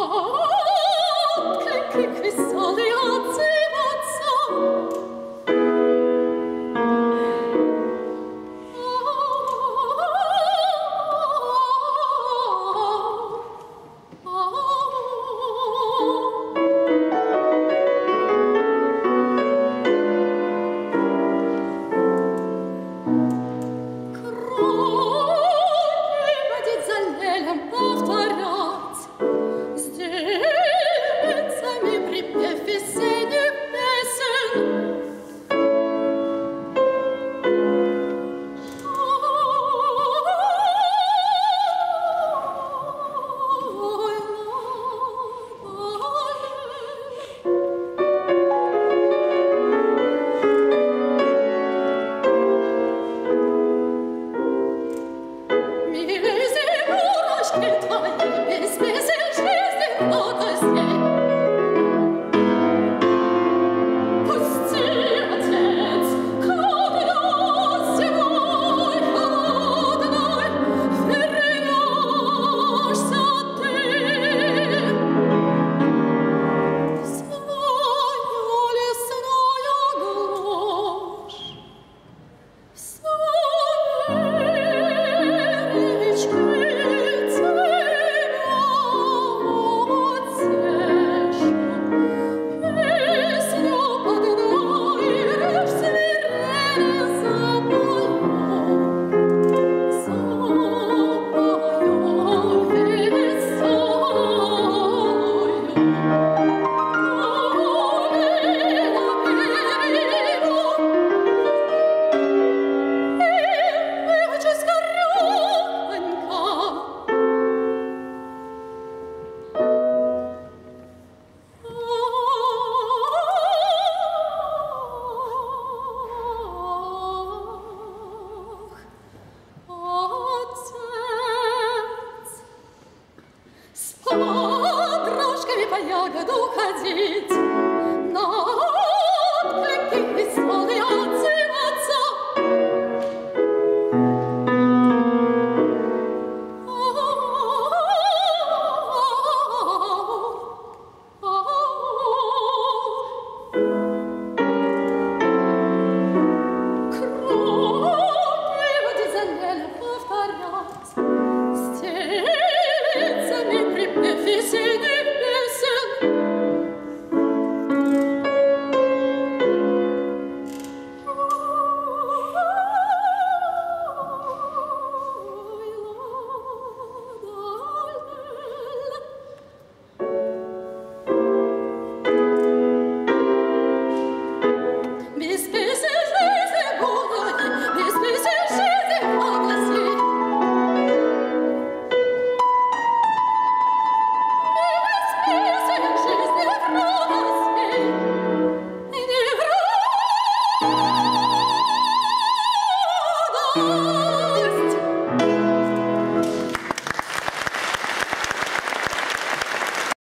oh. 要个都看清